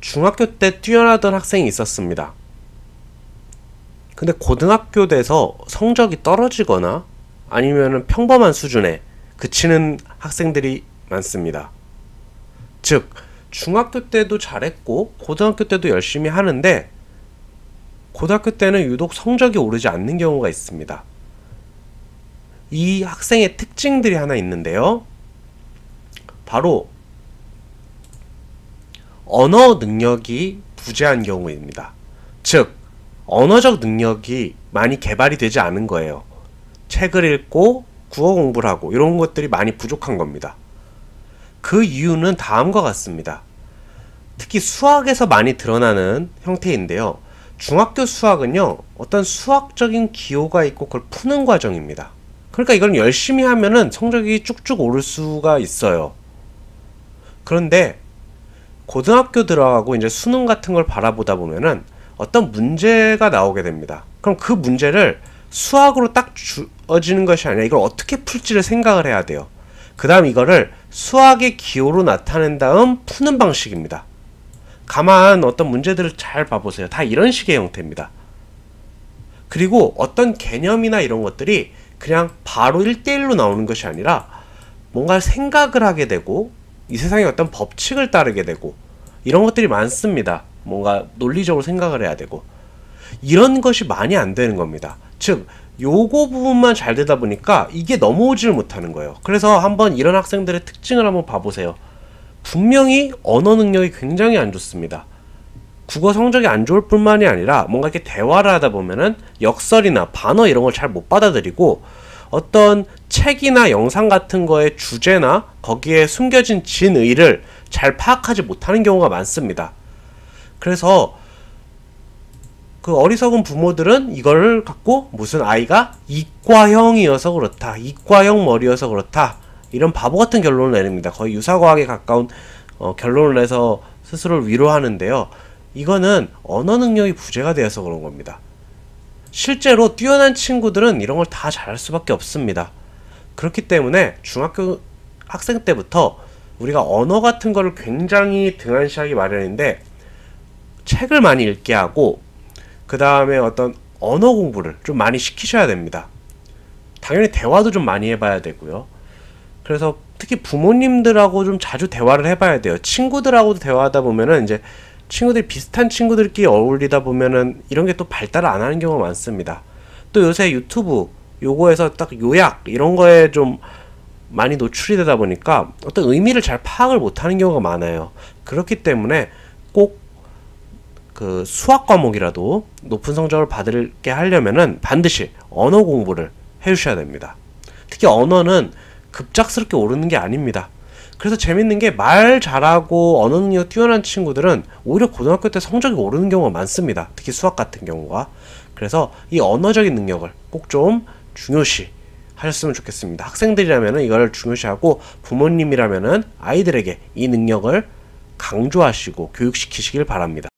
중학교 때 뛰어나던 학생이 있었습니다. 근데 고등학교 돼서 성적이 떨어지거나 아니면 평범한 수준에 그치는 학생들이 많습니다. 즉, 중학교 때도 잘했고, 고등학교 때도 열심히 하는데, 고등학교 때는 유독 성적이 오르지 않는 경우가 있습니다. 이 학생의 특징들이 하나 있는데요. 바로 언어 능력이 부재한 경우입니다. 즉, 언어적 능력이 많이 개발이 되지 않은 거예요. 책을 읽고 국어 공부를 하고 이런 것들이 많이 부족한 겁니다. 그 이유는 다음과 같습니다. 특히 수학에서 많이 드러나는 형태인데요. 중학교 수학은요, 어떤 수학적인 기호가 있고 그걸 푸는 과정입니다. 그러니까 이걸 열심히 하면은 성적이 쭉쭉 오를 수가 있어요. 그런데 고등학교 들어가고 이제 수능 같은 걸 바라보다 보면은 어떤 문제가 나오게 됩니다. 그럼 그 문제를 수학으로 딱 주어지는 것이 아니라 이걸 어떻게 풀지를 생각을 해야 돼요. 그 다음 이거를 수학의 기호로 나타낸 다음 푸는 방식입니다. 가만 어떤 문제들을 잘 봐보세요. 다 이런 식의 형태입니다. 그리고 어떤 개념이나 이런 것들이 그냥 바로 1대1로 나오는 것이 아니라 뭔가 생각을 하게 되고 이 세상에 어떤 법칙을 따르게 되고 이런 것들이 많습니다. 뭔가 논리적으로 생각을 해야 되고 이런 것이 많이 안 되는 겁니다. 즉 요거 부분만 잘 되다 보니까 이게 넘어오지를 못하는 거예요. 그래서 한번 이런 학생들의 특징을 한번 봐보세요. 분명히 언어 능력이 굉장히 안 좋습니다. 국어 성적이 안 좋을 뿐만이 아니라 뭔가 이렇게 대화를 하다 보면은 역설이나 반어 이런 걸 잘 못 받아들이고 어떤 책이나 영상 같은 거의 주제나 거기에 숨겨진 진의를 잘 파악하지 못하는 경우가 많습니다. 그래서 그 어리석은 부모들은 이걸 갖고 무슨 아이가 이과형이어서 그렇다. 이과형 머리여서 그렇다. 이런 바보 같은 결론을 내립니다. 거의 유사과학에 가까운 어, 결론을 내서 스스로를 위로하는데요. 이거는 언어 능력이 부재가 되어서 그런 겁니다. 실제로 뛰어난 친구들은 이런 걸 다 잘할 수밖에 없습니다. 그렇기 때문에 중학교 학생 때부터 우리가 언어 같은 거를 굉장히 등한시하기 마련인데 책을 많이 읽게 하고 그 다음에 어떤 언어 공부를 좀 많이 시키셔야 됩니다. 당연히 대화도 좀 많이 해봐야 되고요. 그래서 특히 부모님들하고 좀 자주 대화를 해봐야 돼요. 친구들하고도 대화하다 보면은 이제 친구들이 비슷한 친구들끼리 어울리다 보면은 이런 게 또 발달을 안 하는 경우가 많습니다. 또 요새 유튜브 요거에서 딱 요약 이런 거에 좀 많이 노출이 되다 보니까 어떤 의미를 잘 파악을 못하는 경우가 많아요. 그렇기 때문에 꼭 그 수학 과목이라도 높은 성적을 받게 하려면은 반드시 언어 공부를 해주셔야 됩니다. 특히 언어는 급작스럽게 오르는 게 아닙니다. 그래서 재밌는 게 말 잘하고 언어 능력 뛰어난 친구들은 오히려 고등학교 때 성적이 오르는 경우가 많습니다. 특히 수학 같은 경우가. 그래서 이 언어적인 능력을 꼭 좀 중요시 하셨으면 좋겠습니다. 학생들이라면 이걸 중요시하고 부모님이라면 아이들에게 이 능력을 강조하시고 교육시키시길 바랍니다.